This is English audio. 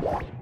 you